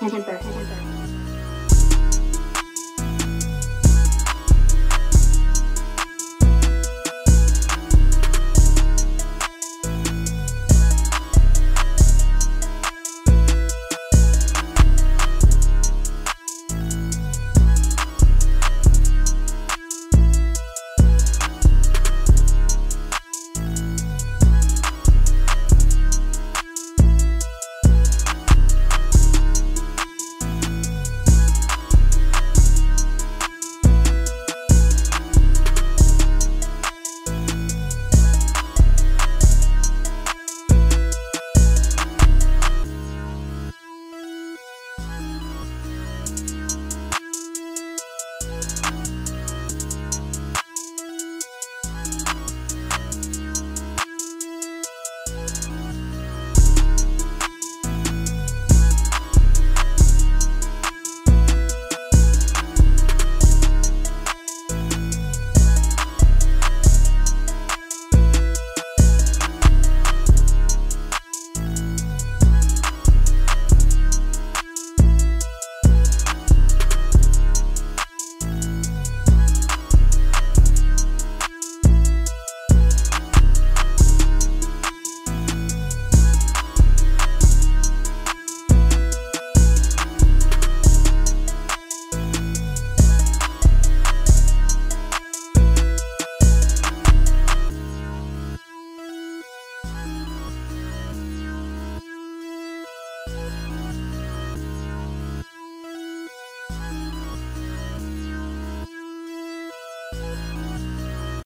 天天背天天背